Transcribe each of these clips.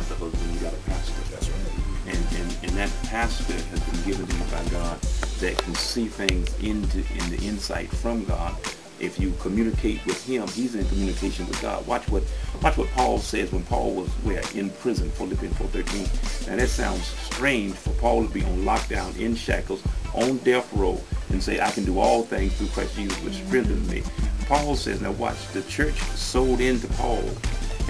have the husband, you got a pastor. That's right. And, and, and that pastor has been given to you by God that can see things into in the insight from God. If you communicate with him, he's in communication with God. Watch what watch what Paul says when Paul was where in prison, Philippians 4.13. Now that sounds strange for Paul to be on lockdown, in shackles, on death row, and say, I can do all things through Christ Jesus, which strengthens me. Paul says, now watch, the church sold into Paul.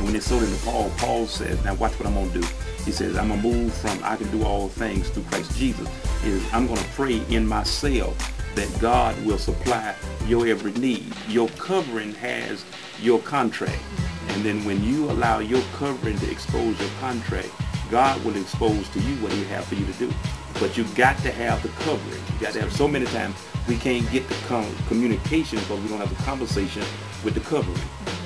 And when they sold into Paul, Paul says, now watch what I'm going to do. He says, I'm going to move from I can do all things through Christ Jesus. Is I'm going to pray in myself that God will supply your every need. Your covering has your contract. And then when you allow your covering to expose your contract, God will expose to you what he has for you to do. But you got to have the covering. You got to have so many times we can't get the com- communication because we don't have the conversation with the covering.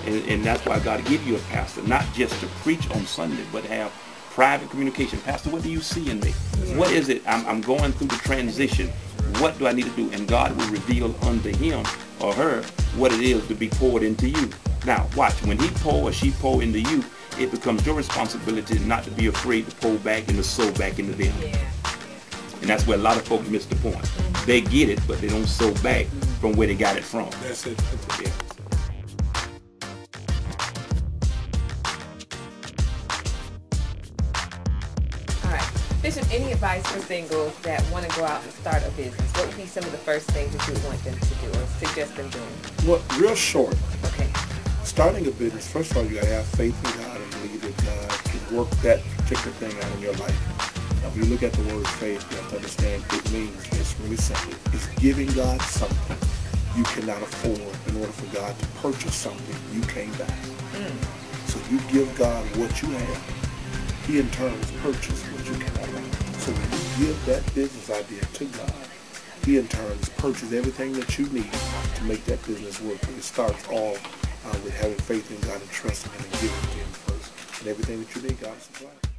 And, and that's why God give you a pastor, not just to preach on Sunday, but have private communication. Pastor, what do you see in me? What is it? I'm, I'm going through the transition. What do I need to do? And God will reveal unto him or her what it is to be poured into you. Now, watch. When he pour or she pour into you, it becomes your responsibility not to be afraid to pull back and to sow back into them. Yeah. And that's where a lot of folks miss the point. They get it, but they don't sow back mm-hmm. from where they got it from. That's it. Yeah. Bishop, any advice for singles that want to go out and start a business? What would be some of the first things that you would want them to do or suggest them doing? Well, real short. Okay. Starting a business, first of all, you gotta have faith in God and believe that God can work that particular thing out in your life. Now, if you look at the word faith, you have to understand it means it's really simple. It's giving God something you cannot afford in order for God to purchase something you can't buy. Mm. So you give God what you have. He in turn will purchase what you buy. So when you give that business idea to God, he in turn purchases everything that you need to make that business work. It starts all uh, with having faith in God and trusting Him and giving to Him first. And everything that you need, God supply.